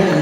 time.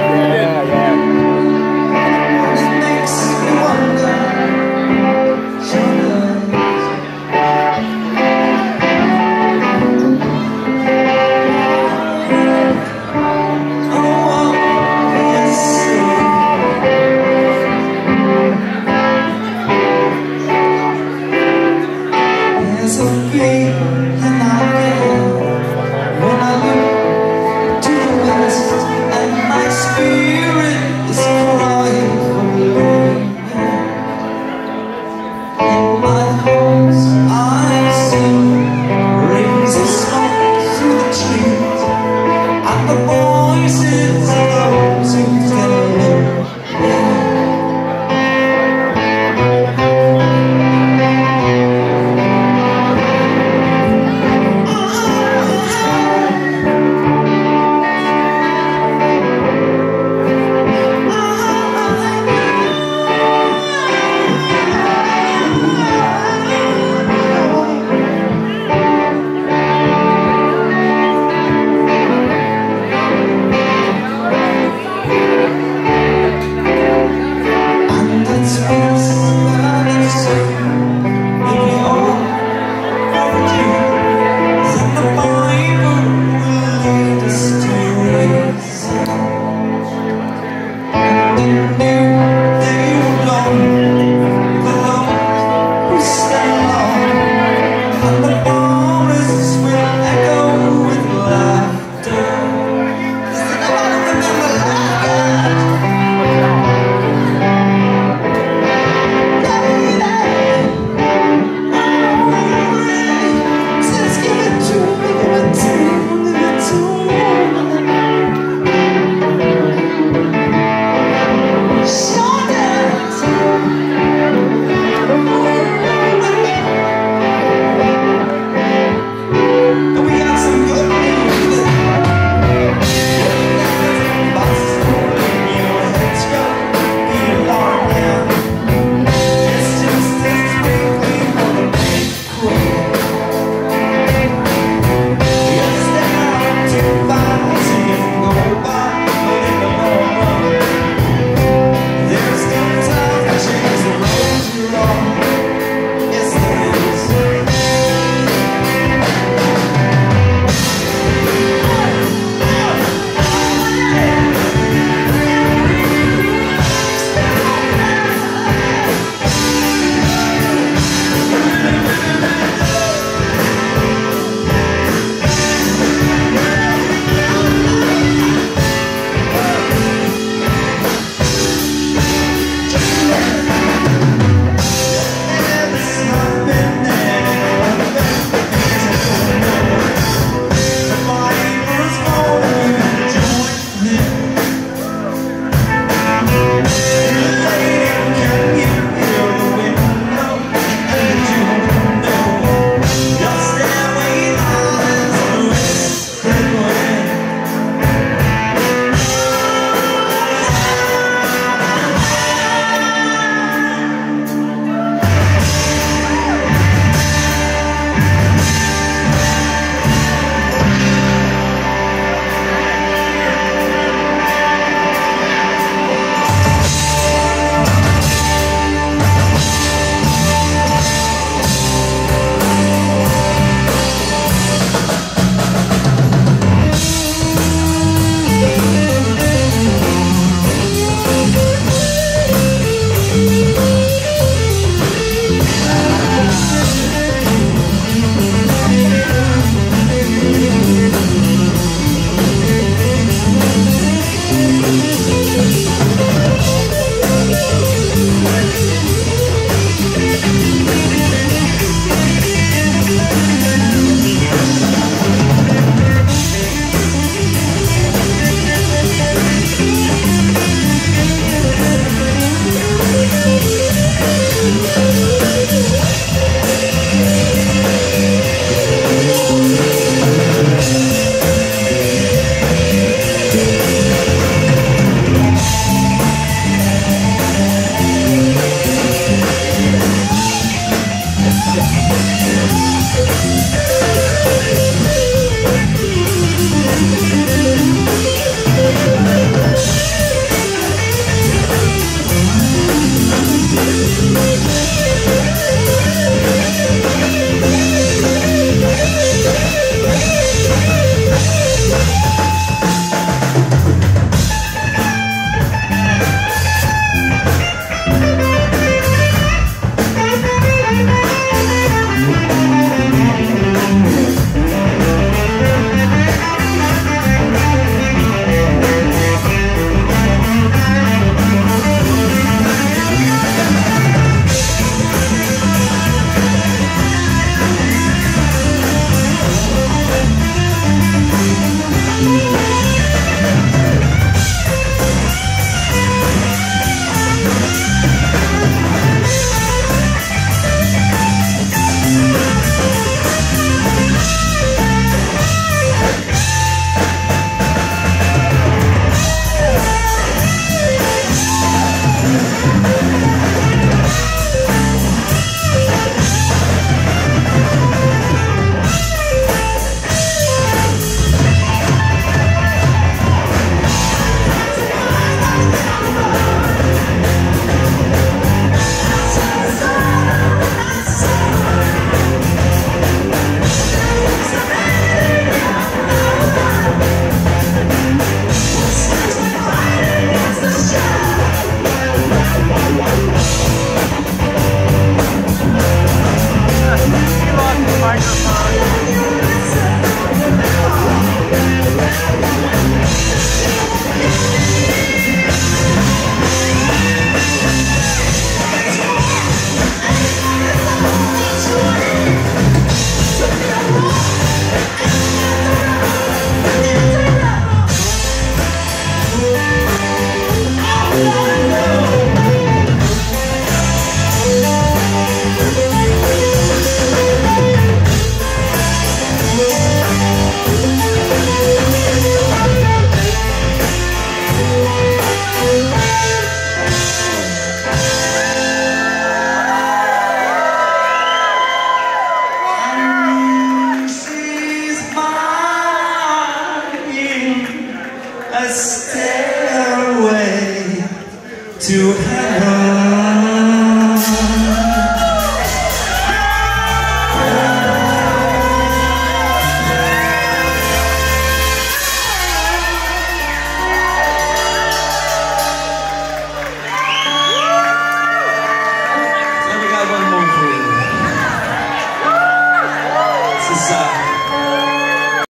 Hallelujah.